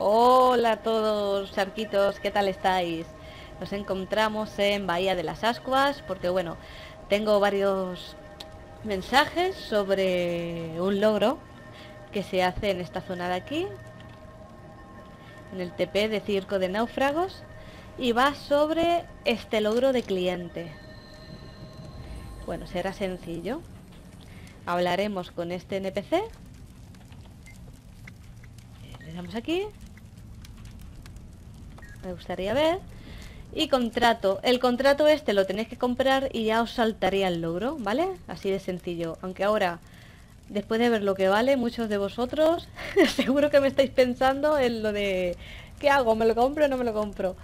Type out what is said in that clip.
Hola a todos, charquitos, ¿qué tal estáis? Nos encontramos en Bahía de las Ascuas porque bueno, tengo varios mensajes sobre un logro que se hace en esta zona de aquí, en el TP de Circo de Náufragos, y va sobre este logro de cliente. Bueno, será sencillo. Hablaremos con este NPC. Le damos aquí me gustaría ver. Y contrato. El contrato este lo tenéis que comprar y ya os saltaría el logro, ¿vale? Así de sencillo. Aunque ahora, después de ver lo que vale, muchos de vosotros seguro que me estáis pensando en lo de... ¿Qué hago? ¿Me lo compro o no me lo compro?